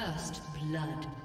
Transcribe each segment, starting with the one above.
First blood.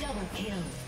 Double kill.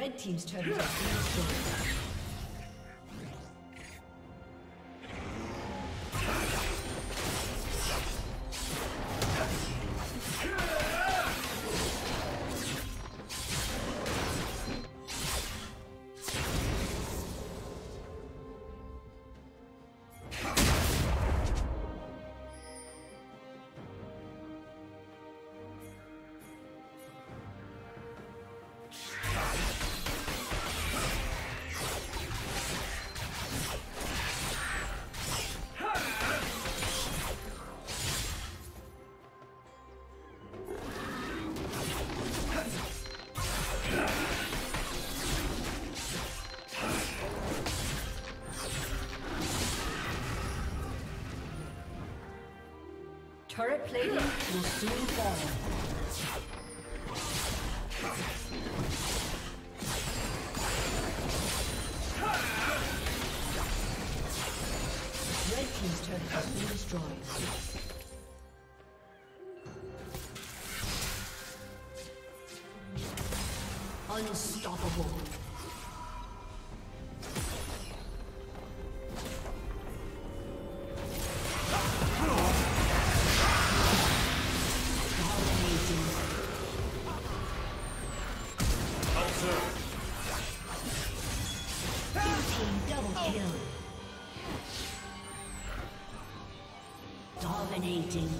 Red Team's destroyed. Soon fall.